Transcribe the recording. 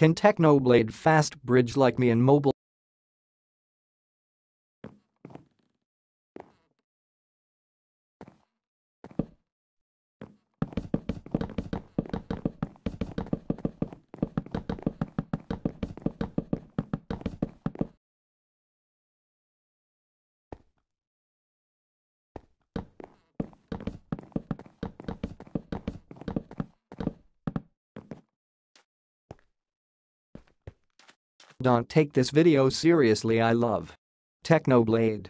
Can Technoblade fast bridge like me in mobile? Don't take this video seriously I love Technoblade.